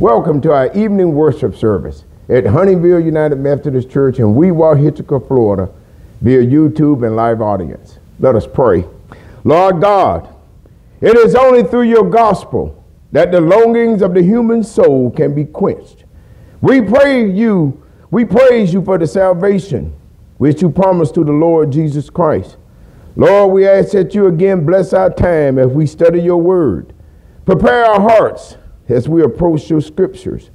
Welcome to our evening worship service at Honeyville United Methodist Church in Wewahitchka, Florida, via YouTube and live audience. Let us pray. Lord God, it is only through your gospel that the longings of the human soul can be quenched. We pray you, we praise you for the salvation which you promised to the Lord Jesus Christ. Lord, we ask that you again bless our time as we study your word. Prepare our hearts as we approach your scriptures.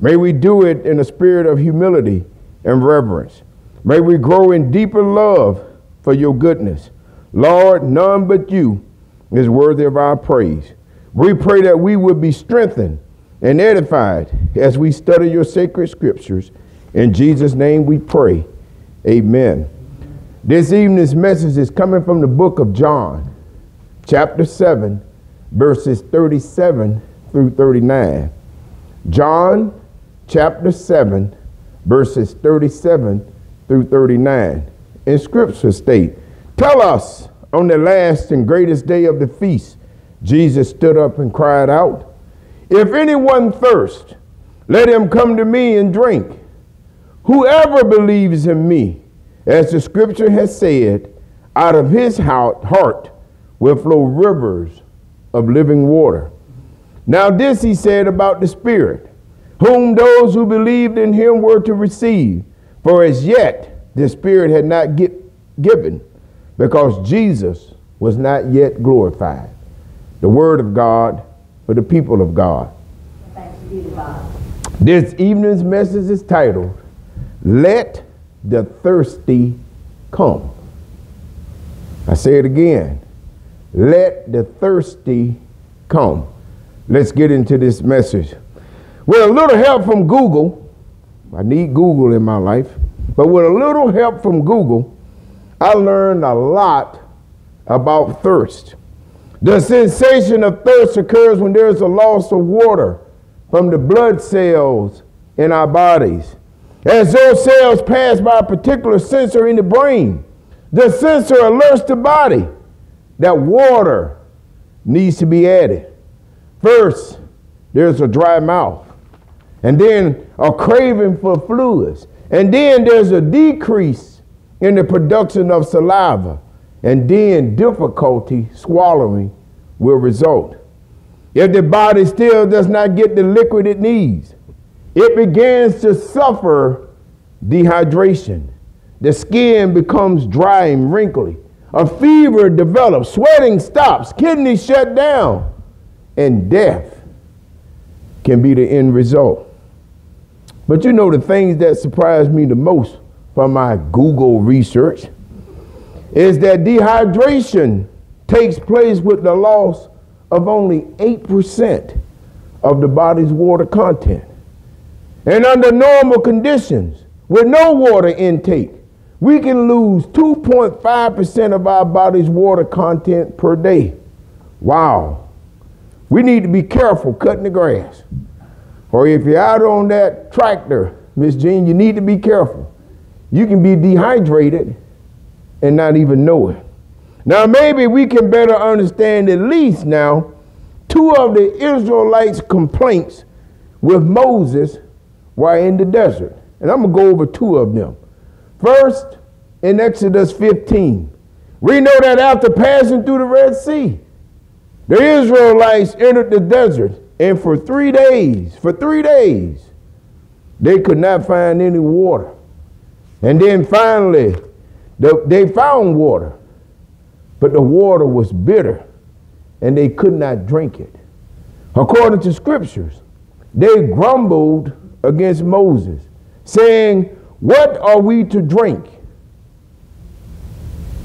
May we do it in a spirit of humility and reverence. May we grow in deeper love for your goodness. Lord, none but you is worthy of our praise. We pray that we would be strengthened and edified as we study your sacred scriptures. In Jesus' name we pray. Amen. This evening's message is coming from the book of John, chapter 7, verses 37 through 39. John chapter 7, verses 37 through 39. In scripture state, Tell us on the last and greatest day of the feast, Jesus stood up and cried out, If anyone thirst, let him come to me and drink. Whoever believes in me, as the scripture has said, out of his heart will flow rivers of living water. Now, this he said about the Spirit, whom those who believed in him were to receive. For as yet the Spirit had not get, given, because Jesus was not yet glorified. The Word of God for the people of God. God. This evening's message is titled, Let the Thirsty Come. I say it again. Let the thirsty come. Let's get into this message. With a little help from Google, I need Google in my life, but with a little help from Google, I learned a lot about thirst. The sensation of thirst occurs when there's a loss of water from the blood cells in our bodies. As those cells pass by a particular sensor in the brain, the sensor alerts the body that water needs to be added. First, there's a dry mouth, and then a craving for fluids, and then there's a decrease in the production of saliva, and then difficulty swallowing will result. If the body still does not get the liquid it needs, it begins to suffer dehydration. The skin becomes dry and wrinkly. A fever develops, sweating stops, kidneys shut down, and death can be the end result. But you know, the things that surprised me the most from my Google research is that dehydration takes place with the loss of only 8% of the body's water content. And under normal conditions, with no water intake, we can lose 2.5% of our body's water content per day. Wow. We need to be careful cutting the grass. Or if you're out on that tractor, Miss Jean, you need to be careful. You can be dehydrated and not even know it. Now, maybe we can better understand at least now two of the Israelites' complaints with Moses while in the desert. And I'm going to go over two of them. First, in Exodus 15, we know that after passing through the Red Sea, the Israelites entered the desert, and for three days, for three days, they could not find any water. And then finally, the, they found water, but the water was bitter, and they could not drink it. According to scriptures, they grumbled against Moses, saying, What are we to drink?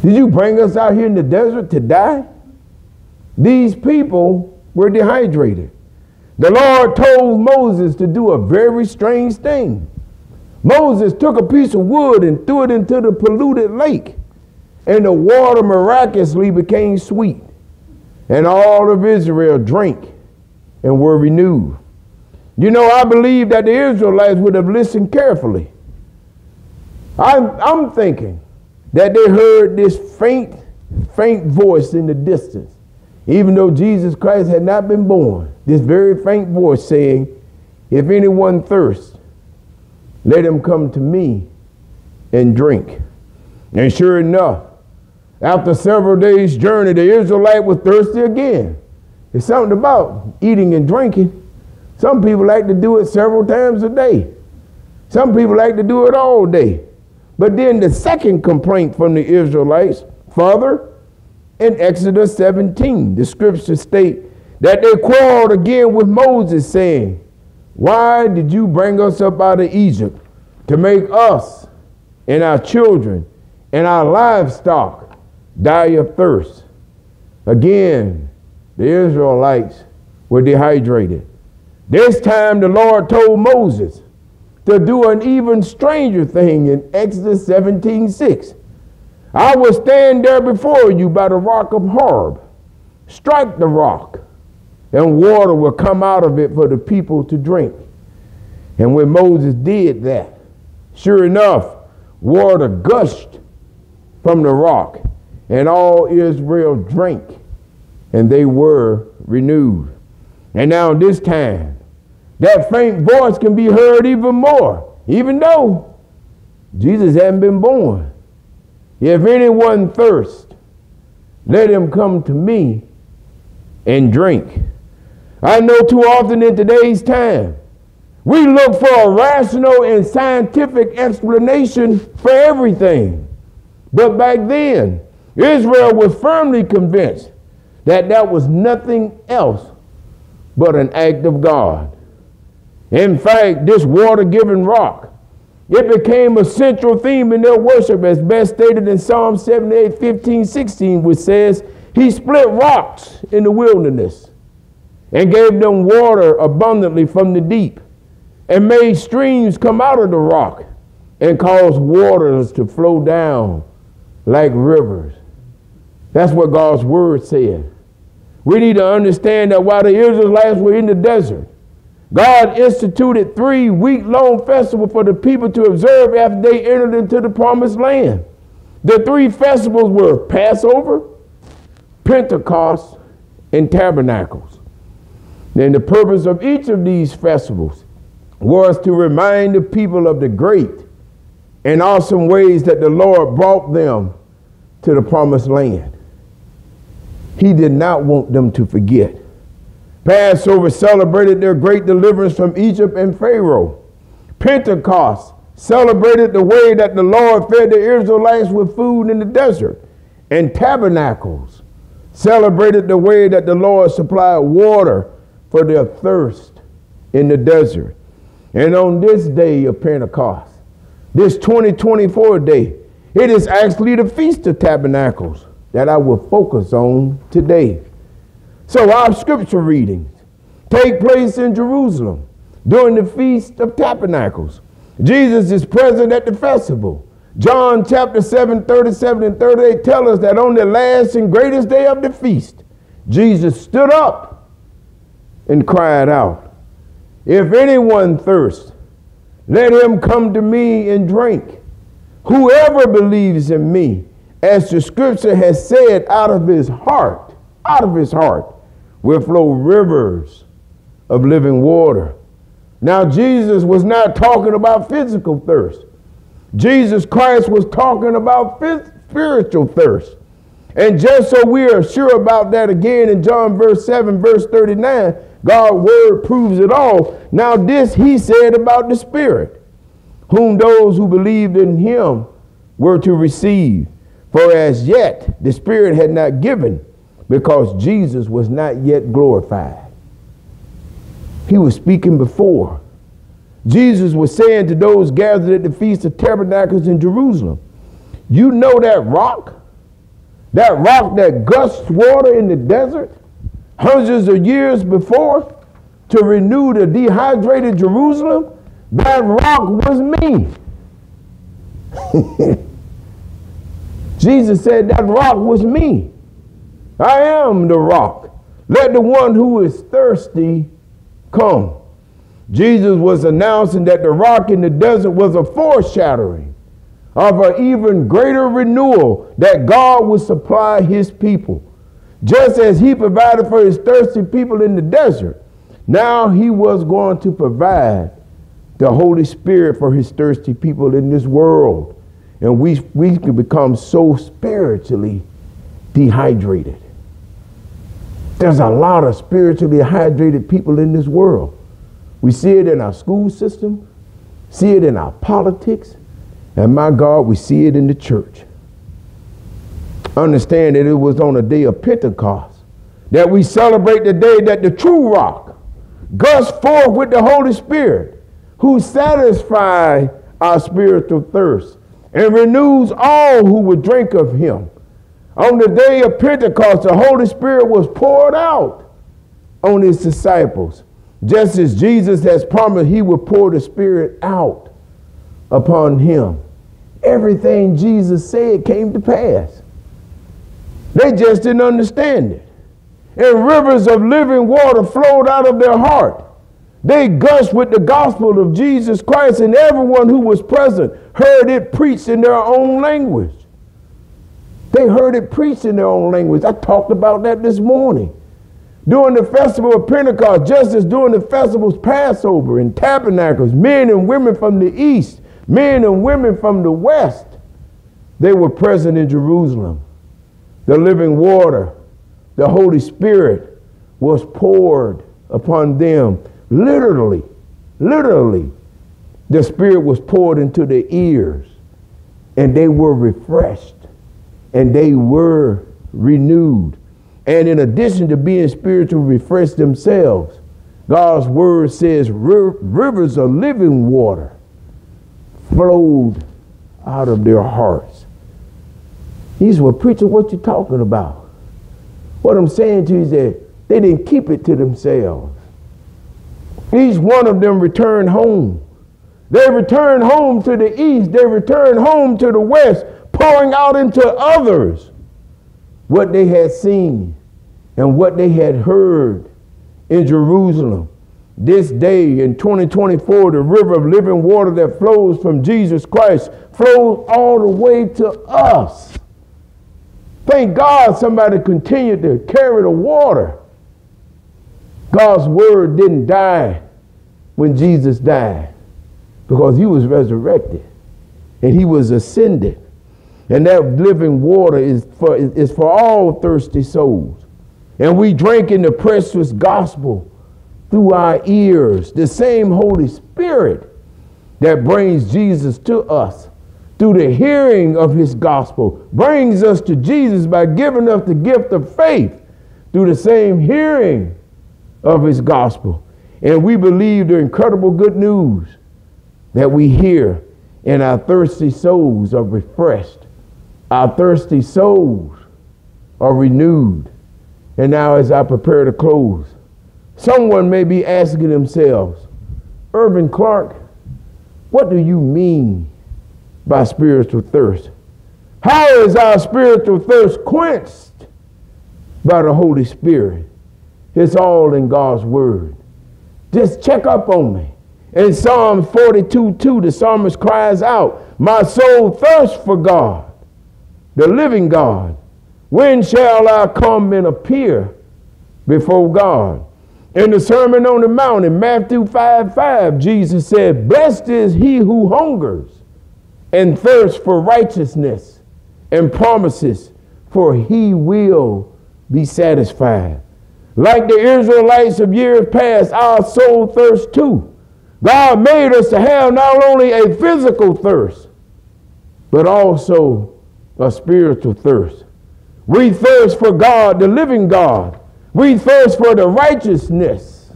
Did you bring us out here in the desert to die? These people were dehydrated. The Lord told Moses to do a very strange thing. Moses took a piece of wood and threw it into the polluted lake, and the water miraculously became sweet. And all of Israel drank and were renewed. You know, I believe that the Israelites would have listened carefully. I'm, I'm thinking that they heard this faint, faint voice in the distance even though Jesus Christ had not been born, this very faint voice saying, If anyone thirst, let him come to me and drink. And sure enough, after several days' journey, the Israelite was thirsty again. It's something about eating and drinking. Some people like to do it several times a day. Some people like to do it all day. But then the second complaint from the Israelites, further, in Exodus 17, the scriptures state that they quarreled again with Moses, saying, Why did you bring us up out of Egypt to make us and our children and our livestock die of thirst? Again, the Israelites were dehydrated. This time the Lord told Moses to do an even stranger thing in Exodus 17 6. I will stand there before you by the rock of Horeb. Strike the rock, and water will come out of it for the people to drink. And when Moses did that, sure enough, water gushed from the rock, and all Israel drank, and they were renewed. And now this time, that faint voice can be heard even more, even though Jesus hadn't been born. If anyone thirst, let him come to me and drink. I know too often in today's time, we look for a rational and scientific explanation for everything. But back then, Israel was firmly convinced that that was nothing else but an act of God. In fact, this water giving rock, it became a central theme in their worship, as best stated in Psalm 78 15 16, which says, He split rocks in the wilderness and gave them water abundantly from the deep, and made streams come out of the rock and caused waters to flow down like rivers. That's what God's word said. We need to understand that while the Israelites were in the desert, God instituted three week long festivals for the people to observe after they entered into the promised land. The three festivals were Passover, Pentecost, and Tabernacles. And the purpose of each of these festivals was to remind the people of the great and awesome ways that the Lord brought them to the promised land. He did not want them to forget. Passover celebrated their great deliverance from Egypt and Pharaoh. Pentecost celebrated the way that the Lord fed the Israelites with food in the desert. And Tabernacles celebrated the way that the Lord supplied water for their thirst in the desert. And on this day of Pentecost, this 2024 day, it is actually the Feast of Tabernacles that I will focus on today. So our scripture readings take place in Jerusalem during the Feast of Tabernacles. Jesus is present at the festival. John chapter 7, 37 and 38 tell us that on the last and greatest day of the feast, Jesus stood up and cried out, If anyone thirst, let him come to me and drink. Whoever believes in me, as the scripture has said, out of his heart, out of his heart will flow rivers of living water. Now, Jesus was not talking about physical thirst. Jesus Christ was talking about spiritual thirst. And just so we are sure about that again in John verse 7, verse 39, God's word proves it all. Now, this he said about the Spirit, whom those who believed in him were to receive. For as yet the Spirit had not given, because Jesus was not yet glorified. He was speaking before. Jesus was saying to those gathered at the Feast of Tabernacles in Jerusalem, You know that rock? That rock that gushed water in the desert hundreds of years before to renew the dehydrated Jerusalem? That rock was me. Jesus said, That rock was me. I am the rock. Let the one who is thirsty come. Jesus was announcing that the rock in the desert was a foreshadowing of an even greater renewal that God would supply his people. Just as he provided for his thirsty people in the desert, Now he was going to provide the Holy Spirit for his thirsty people in this world. And we, we can become so spiritually dehydrated. There's a lot of spiritually dehydrated people in this world. We see it in our school system, see it in our politics, and my God, we see it in the church. Understand that it was on the day of Pentecost that we celebrate the day that the true rock gushed forth with the Holy Spirit, who satisfies our spiritual thirst and renews all who would drink of him. On the day of Pentecost, the Holy Spirit was poured out on his disciples, just as Jesus has promised he would pour the Spirit out upon him. Everything Jesus said came to pass. They just didn't understand it. And rivers of living water flowed out of their heart. They gushed with the gospel of Jesus Christ, and everyone who was present heard it preached in their own language. They heard it preached in their own language. I talked about that this morning. During the festival of Pentecost, just as during the festivals Passover and Tabernacles, men and women from the east, men and women from the west, they were present in Jerusalem. The living water, the Holy Spirit was poured upon them. Literally, literally, the Spirit was poured into their ears, and they were refreshed and they were renewed. And in addition to being spiritually refreshed themselves, God's word says rivers of living water flowed out of their hearts. He's well, preacher, what you talking about? What I'm saying to you is that they didn't keep it to themselves. Each one of them returned home. They returned home to the east. They returned home to the west pouring out into others what they had seen and what they had heard in Jerusalem. This day in 2024, the river of living water that flows from Jesus Christ flows all the way to us. Thank God somebody continued to carry the water. God's word didn't die when Jesus died because he was resurrected and he was ascended. And that living water is for, is for all thirsty souls. And we drink in the precious gospel through our ears, the same Holy Spirit that brings Jesus to us through the hearing of his gospel, brings us to Jesus by giving us the gift of faith through the same hearing of his gospel. And we believe the incredible good news that we hear, and our thirsty souls are refreshed our thirsty souls are renewed. And now, as I prepare to close, someone may be asking themselves, Irvin Clark, what do you mean by spiritual thirst? How is our spiritual thirst quenched by the Holy Spirit? It's all in God's Word. Just check up on me. In Psalm 42 2, the psalmist cries out, My soul thirsts for God the living God. When shall I come and appear before God? In the Sermon on the Mount in Matthew 5 5, Jesus said, Blessed is he who hungers and thirsts for righteousness and promises, for he will be satisfied. Like the Israelites of years past, our soul thirsts too. God made us to have not only a physical thirst, but also a spiritual thirst. We thirst for God, the living God. We thirst for the righteousness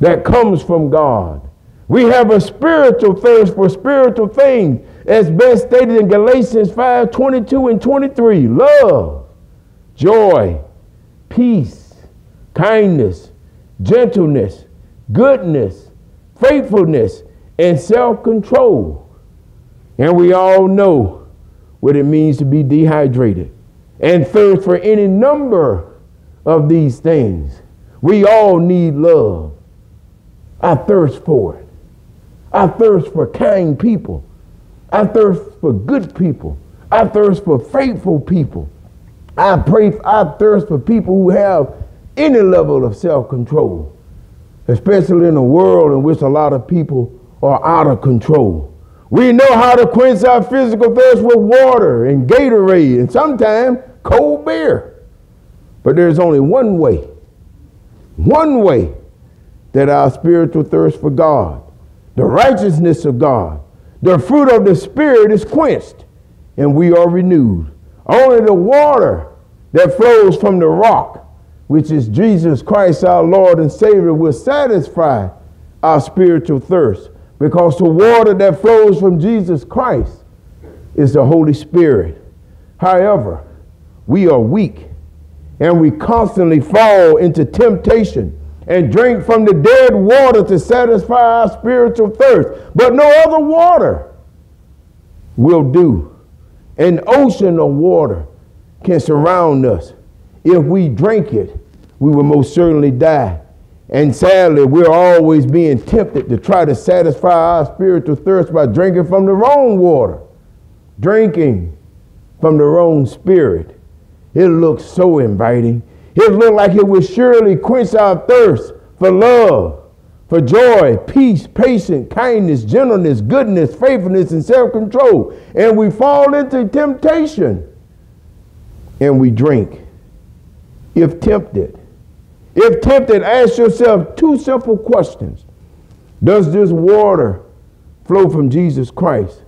that comes from God. We have a spiritual thirst for spiritual things, as best stated in Galatians 5 22 and 23. Love, joy, peace, kindness, gentleness, goodness, faithfulness, and self control. And we all know what it means to be dehydrated and thirst for any number of these things. We all need love. I thirst for it. I thirst for kind people. I thirst for good people. I thirst for faithful people. I pray, I thirst for people who have any level of self control. especially in a world in which a lot of people are out of control. We know how to quench our physical thirst with water and Gatorade and sometimes cold beer. But there's only one way, one way that our spiritual thirst for God, the righteousness of God, the fruit of the Spirit is quenched and we are renewed. Only the water that flows from the rock, which is Jesus Christ, our Lord and Savior, will satisfy our spiritual thirst because the water that flows from Jesus Christ is the Holy Spirit. However, we are weak and we constantly fall into temptation and drink from the dead water to satisfy our spiritual thirst. But no other water will do. An ocean of water can surround us. If we drink it, we will most certainly die. And sadly, we're always being tempted to try to satisfy our spiritual thirst by drinking from the wrong water, drinking from the wrong spirit. It looks so inviting. It looked like it would surely quench our thirst for love, for joy, peace, patience, kindness, gentleness, goodness, faithfulness, and self control. And we fall into temptation and we drink. If tempted, if tempted, ask yourself two simple questions Does this water flow from Jesus Christ?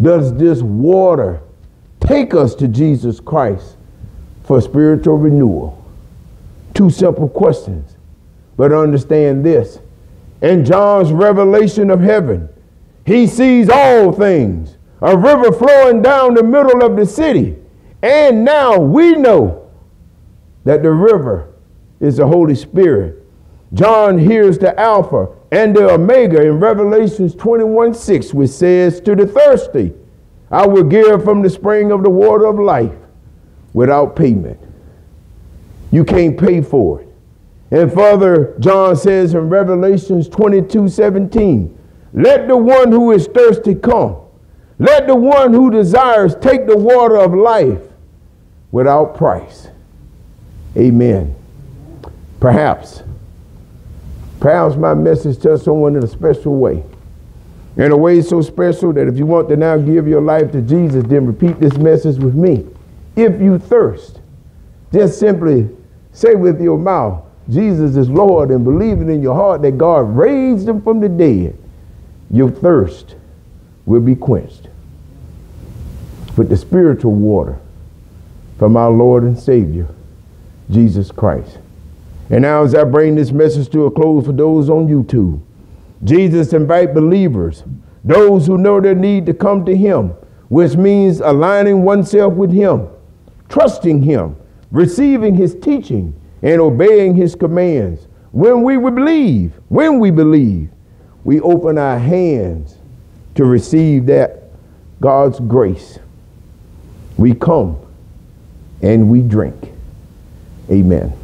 Does this water take us to Jesus Christ for spiritual renewal? Two simple questions. But understand this in John's revelation of heaven, he sees all things a river flowing down the middle of the city. And now we know that the river is the Holy Spirit. John hears the Alpha and the Omega in Revelations 21 6, which says, To the thirsty, I will give from the spring of the water of life without payment. You can't pay for it. And further, John says in Revelations 22 17, Let the one who is thirsty come. Let the one who desires take the water of life without price. Amen. Perhaps, perhaps my message touched someone in a special way. In a way so special that if you want to now give your life to Jesus, then repeat this message with me. If you thirst, just simply say with your mouth, Jesus is Lord, and believing in your heart that God raised him from the dead, your thirst will be quenched with the spiritual water from our Lord and Savior, Jesus Christ. And now, as I bring this message to a close for those on YouTube, Jesus invite believers, those who know their need to come to Him, which means aligning oneself with Him, trusting Him, receiving His teaching, and obeying his commands. When we believe, when we believe, we open our hands to receive that God's grace. We come and we drink. Amen.